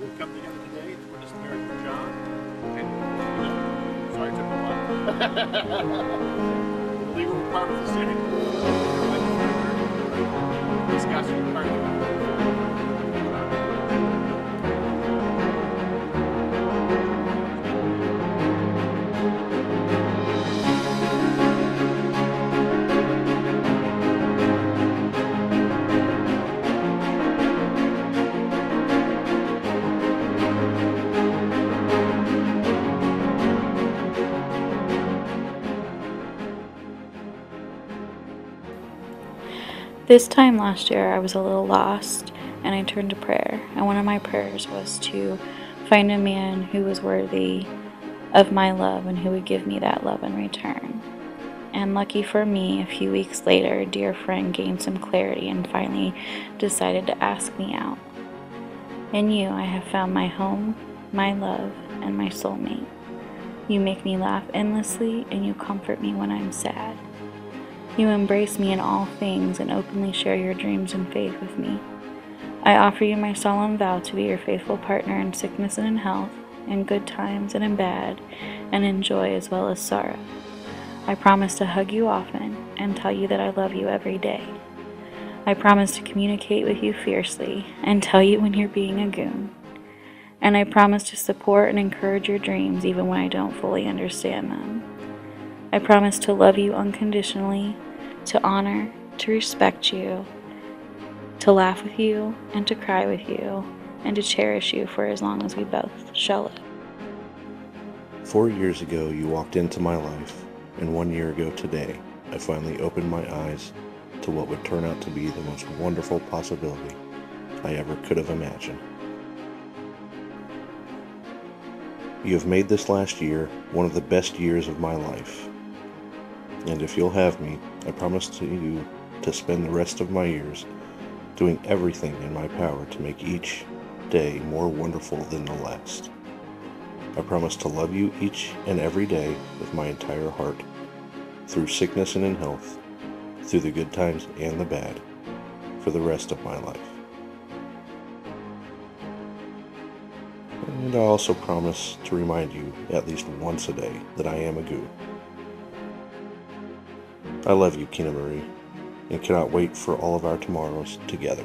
We've come together today the marriage of John and sorry, it took a while. the legal requirements of the city. This time last year, I was a little lost and I turned to prayer. And one of my prayers was to find a man who was worthy of my love and who would give me that love in return. And lucky for me, a few weeks later, a dear friend gained some clarity and finally decided to ask me out. In you, I have found my home, my love, and my soulmate. You make me laugh endlessly and you comfort me when I'm sad. You embrace me in all things and openly share your dreams and faith with me. I offer you my solemn vow to be your faithful partner in sickness and in health, in good times and in bad, and in joy as well as sorrow. I promise to hug you often and tell you that I love you every day. I promise to communicate with you fiercely and tell you when you're being a goon. And I promise to support and encourage your dreams even when I don't fully understand them. I promise to love you unconditionally, to honor, to respect you, to laugh with you, and to cry with you, and to cherish you for as long as we both shall live. Four years ago, you walked into my life, and one year ago today, I finally opened my eyes to what would turn out to be the most wonderful possibility I ever could have imagined. You have made this last year one of the best years of my life and if you'll have me, I promise to you to spend the rest of my years doing everything in my power to make each day more wonderful than the last. I promise to love you each and every day with my entire heart, through sickness and in health, through the good times and the bad, for the rest of my life. And I also promise to remind you at least once a day that I am a goo. I love you, Keyna Marie, and cannot wait for all of our tomorrows together.